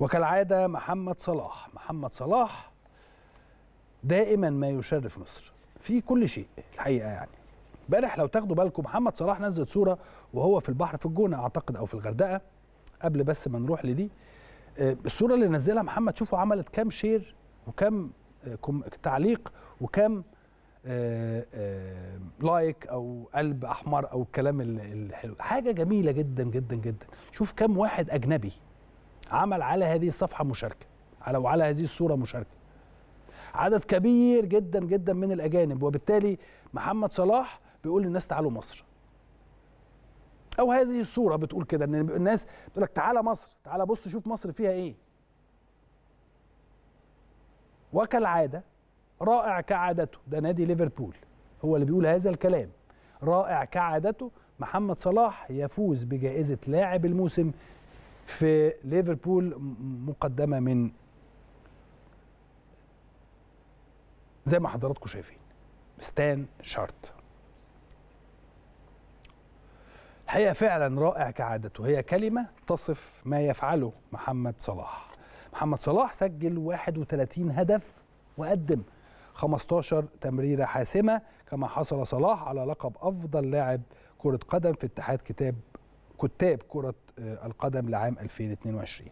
وكالعادة محمد صلاح. محمد صلاح دائما ما يشرف مصر في كل شيء الحقيقة يعني. امبارح لو تاخدوا بالكم محمد صلاح نزل صورة وهو في البحر في الجونة أعتقد أو في الغردقة قبل بس ما نروح لدي. آه، الصورة اللي نزلها محمد شوفوا عملت كام share وكام آه، تعليق وكام آه، like أو قلب أحمر أو الكلام ال- الحلو. حاجة جميلة جدا جدا جدا. شوف كام واحد أجنبي عمل على هذه الصفحة مشاركة على وعلى هذه الصورة مشاركة. عدد كبير جدا جدا من الأجانب وبالتالي محمد صلاح بيقول للناس تعالوا مصر. أو هذه الصورة بتقول كده إن الناس بتقول لك تعالى مصر تعالى بص شوف مصر فيها إيه. وكالعادة رائع كعادته ده نادي ليفربول هو اللي بيقول هذا الكلام. رائع كعادته محمد صلاح يفوز بجائزة لاعب الموسم في ليفربول مقدمة من زي ما حضراتكم شايفين. ستان شارت. الحقيقة فعلا رائع كعادته هي كلمة تصف ما يفعله محمد صلاح. محمد صلاح سجل 31 هدف وقدم 15 تمريرة حاسمة كما حصل صلاح على لقب أفضل لاعب كرة قدم في اتحاد كتاب كتاب كرة آه، القدم لعام 2022